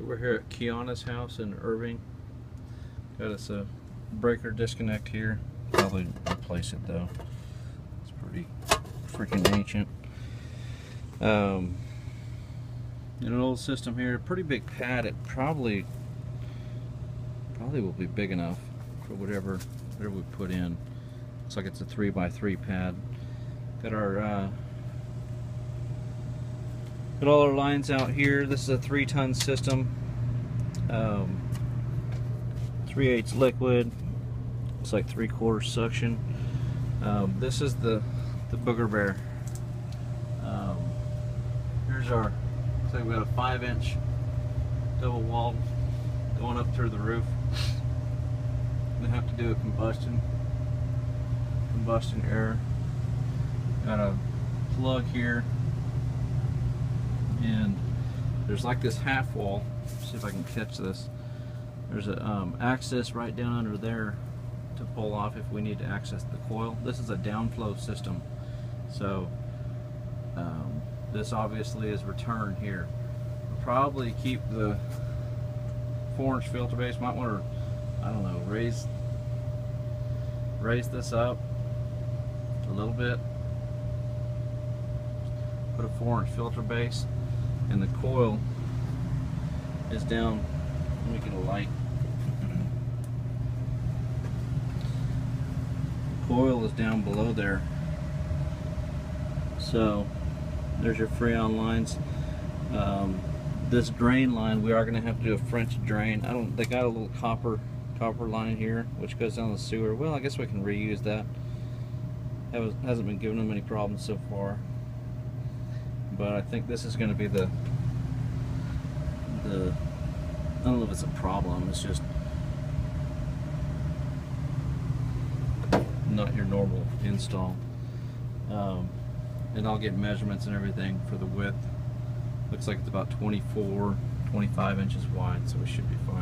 We're here at Kiana's house in Irving. Got us a breaker disconnect here. Probably replace it though. It's pretty freaking ancient. Um, an old system here, pretty big pad. It probably probably will be big enough for whatever whatever we put in. Looks like it's a three by three pad. Got our uh, got all our lines out here. This is a three ton system. Um, 3 eighths liquid. It's like three quarter suction. Um, this is the the booger bear. Um, here's our. So we got a five inch double wall going up through the roof. We have to do a combustion combustion air. Got a plug here, and there's like this half wall. See if I can catch this. There's an um, access right down under there to pull off if we need to access the coil. This is a downflow system, so um, this obviously is return here. We'll probably keep the four inch filter base. Might want to, I don't know, raise raise this up a little bit. Put a four inch filter base and the coil is down. Let me get a light. Coil is down below there. So there's your freon lines. Um, this drain line, we are going to have to do a French drain. I don't. They got a little copper copper line here, which goes down the sewer. Well, I guess we can reuse that. That hasn't been giving them any problems so far. But I think this is going to be the the. I don't know if it's a problem. It's just not your normal install. Um, and I'll get measurements and everything for the width. Looks like it's about 24, 25 inches wide, so we should be fine.